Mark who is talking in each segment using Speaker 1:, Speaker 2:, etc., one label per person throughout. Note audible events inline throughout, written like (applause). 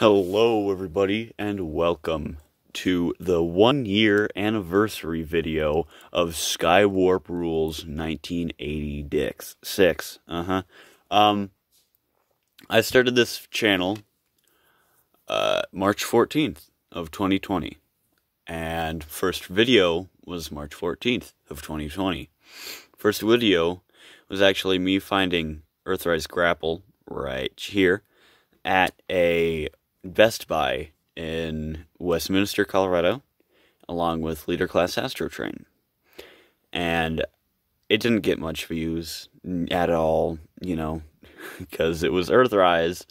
Speaker 1: Hello, everybody, and welcome to the one year anniversary video of Skywarp Rules 1986. Uh huh. Um, I started this channel uh, March 14th of 2020, and first video was March 14th of 2020. First video was actually me finding Earthrise Grapple right here at a Best Buy in Westminster, Colorado, along with Leader Class Astro Train. And it didn't get much views at all, you know, (laughs) because it was Earthrise.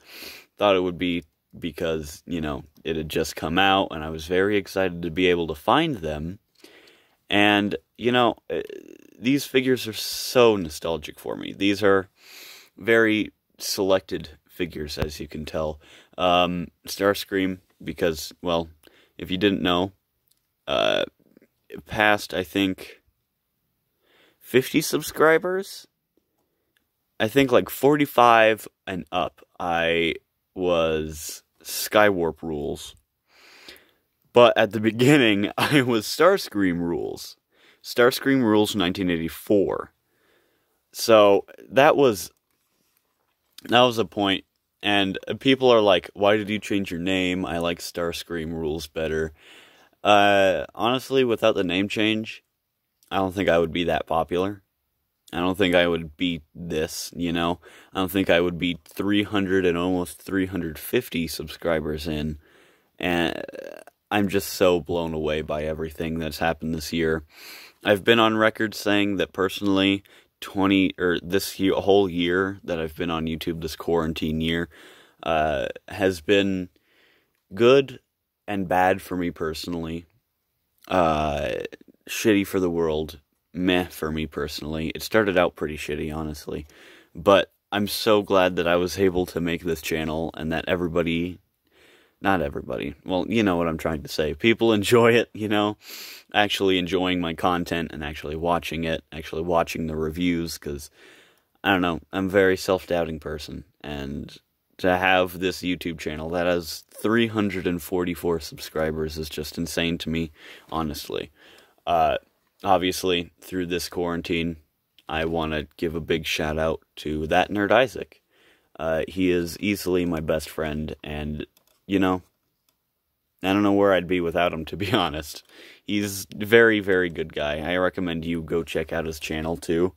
Speaker 1: Thought it would be because, you know, it had just come out and I was very excited to be able to find them. And, you know, eh, these figures are so nostalgic for me. These are very selected figures, as you can tell. Um, Starscream, because, well, if you didn't know, uh, past, I think, 50 subscribers, I think like 45 and up, I was Skywarp Rules. But at the (laughs) beginning, I was Starscream Rules. Starscream Rules 1984. So that was that was a point and people are like, "Why did you change your name? I like Starscream rules better." Uh, honestly, without the name change, I don't think I would be that popular. I don't think I would beat this, you know. I don't think I would be 300 and almost 350 subscribers in. And I'm just so blown away by everything that's happened this year. I've been on record saying that personally, 20 or this whole year that I've been on YouTube, this quarantine year, uh, has been good and bad for me personally. Uh, shitty for the world, meh for me personally. It started out pretty shitty, honestly, but I'm so glad that I was able to make this channel and that everybody not everybody. Well, you know what I'm trying to say. People enjoy it, you know, actually enjoying my content and actually watching it, actually watching the reviews cuz I don't know, I'm a very self-doubting person and to have this YouTube channel that has 344 subscribers is just insane to me, honestly. Uh, obviously, through this quarantine, I want to give a big shout out to that nerd Isaac. Uh, he is easily my best friend, and you know, I don't know where I'd be without him, to be (laughs) honest. He's very, very good guy. I recommend you go check out his channel, too.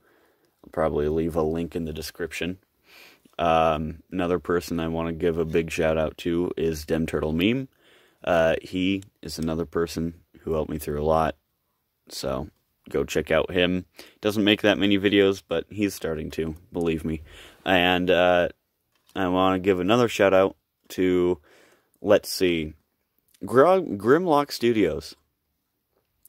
Speaker 1: I'll probably leave a link in the description. Um, another person I want to give a big shout out to is Dem Turtle Meme. Uh, he is another person who helped me through a lot. So go check out him. Doesn't make that many videos, but he's starting to, believe me. And uh, I want to give another shout out to let's see. Grimlock Studios.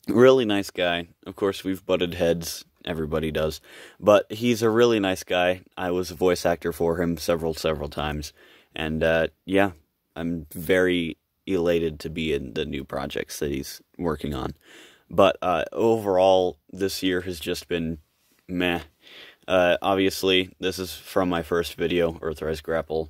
Speaker 1: Really nice guy. Of course, we've butted heads. Everybody does. But he's a really nice guy. I was a voice actor for him several, several times. And, uh, yeah, I'm very elated to be in the new projects that he's working on. But, uh, overall, this year has just been meh. Uh, obviously, this is from my first video, Earthrise Grapple.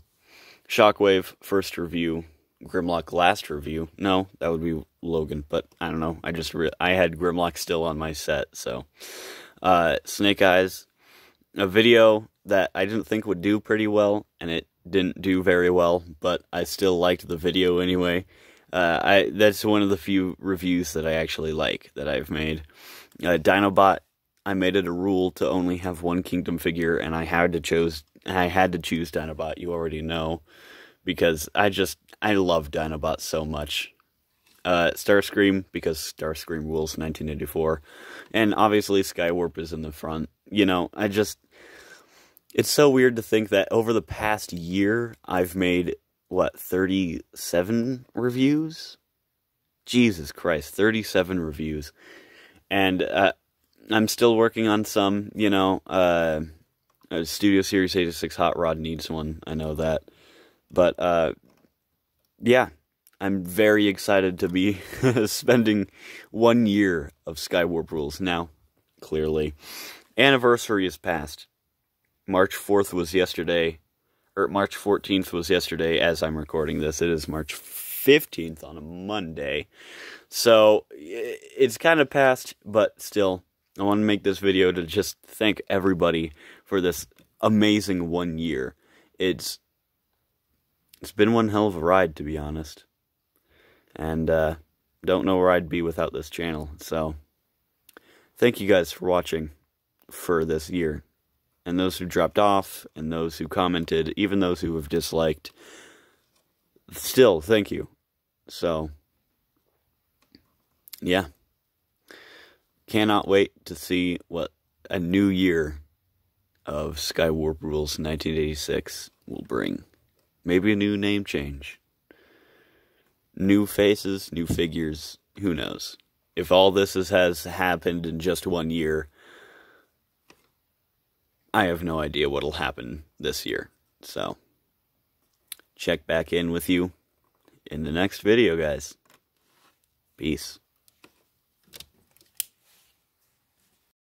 Speaker 1: Shockwave, first review, Grimlock last review. No, that would be Logan, but I don't know. I just re- I had Grimlock still on my set, so uh, Snake Eyes, a video that I didn't think would do pretty well, and it didn't do very well, but I still liked the video anyway. Uh, I that's one of the few reviews that I actually like that I've made. Uh, Dinobot, I made it a rule to only have one Kingdom figure, and I had to choose. I had to choose Dinobot. You already know because I just I love Dinobot so much. Uh, Starscream because Starscream rules 1984, and obviously Skywarp is in the front. You know, I just it's so weird to think that over the past year I've made what 37 reviews. Jesus Christ, 37 reviews, and uh, I'm still working on some. You know, uh, Studio Series 86 Hot Rod needs one. I know that. But uh, yeah, I'm very excited to be (laughs) spending one year of Skywarp Rules now. Clearly, anniversary is past. March 4th was yesterday. or March 14th was yesterday as I'm recording this. It is March 15th on a Monday. So it's kind of past, but still, I want to make this video to just thank everybody for this amazing one year. It's it's been one hell of a ride, to be honest. And uh, don't know where I'd be without this channel. So, thank you guys for watching for this year. And those who dropped off, and those who commented, even those who have disliked. Still, thank you. So, yeah. Cannot wait to see what a new year of Skywarp Rules 1986 will bring. Maybe a new name change. New faces, new figures, who knows? If all this is, has happened in just one year, I have no idea what'll happen this year. So, check back in with you in the next video, guys. Peace.